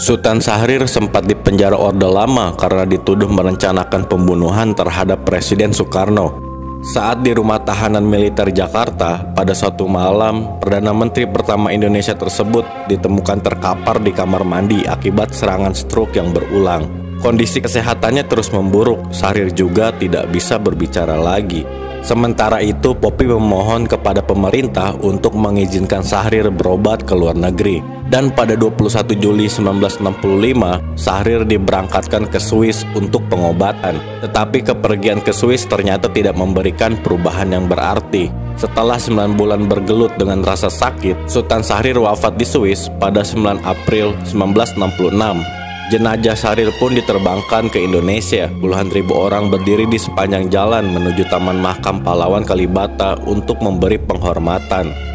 Sultan Syahrir sempat dipenjara Orde Lama karena dituduh merencanakan pembunuhan terhadap Presiden Soekarno. Saat di rumah tahanan militer Jakarta, pada suatu malam, Perdana Menteri pertama Indonesia tersebut ditemukan terkapar di kamar mandi akibat serangan stroke yang berulang. Kondisi kesehatannya terus memburuk, Syahrir juga tidak bisa berbicara lagi. Sementara itu, Popi memohon kepada pemerintah untuk mengizinkan Syahrir berobat ke luar negeri. Dan pada 21 Juli 1965, Syahrir diberangkatkan ke Swiss untuk pengobatan. Tetapi kepergian ke Swiss ternyata tidak memberikan perubahan yang berarti. Setelah 9 bulan bergelut dengan rasa sakit, Sultan Syahrir wafat di Swiss pada 9 April 1966. Jenajah Syahrir pun diterbangkan ke Indonesia. Puluhan ribu orang berdiri di sepanjang jalan menuju Taman Makam Pahlawan Kalibata untuk memberi penghormatan.